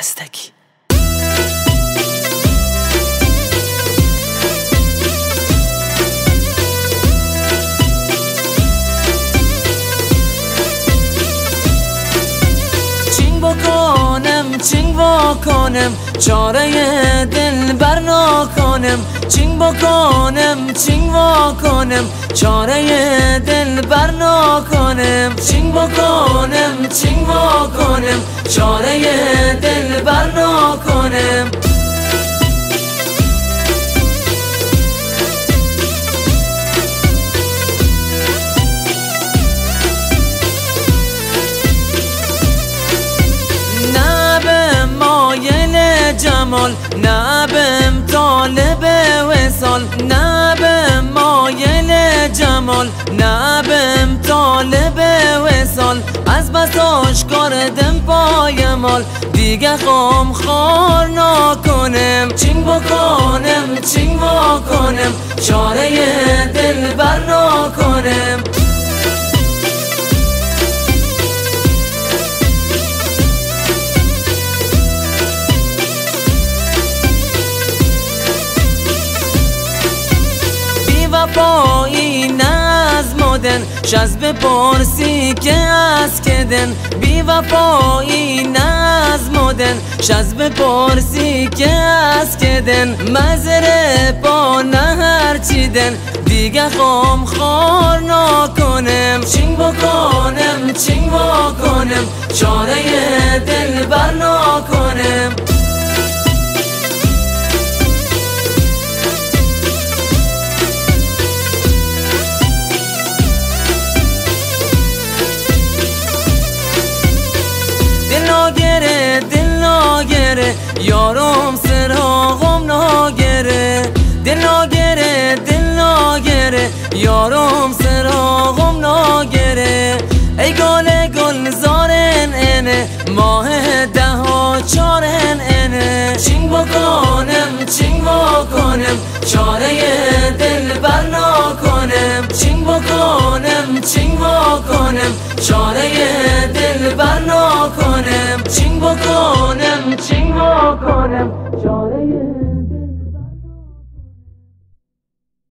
خستگی. چین بکنم چین بکنم چاره دل بر نکنم چین بکنم چین بکنم چاره دل بر نکنم چین بکنم چین بکنم چاره دل بر نکنم جمال نبم وسال نبم مایل جمال نبم طالب وسال از بس آشکار دم پای مال دیگه خام خار نکنم. چین بکنم چین بکنم. چاره دل بر وفایی نه از مدن شز بپرسی که از کدن بی وفایی نه از مدن شز بپرسی که از کدن مزره پا نه هر چیدن دیگه خام خار نکنم. چین بکنم چین بکنم. چاره دل بر نکنم. ناگره دل ناگره یارم سراغم ناگره. دل ناگره دل ناگره یارم سراغم ناگره. ای گل گل زارن اینه ماه ده ها چارن اینه. چین بکنم چین بکنم چاره دل بر نکنم چین بکنم چین بکنم چاره چاره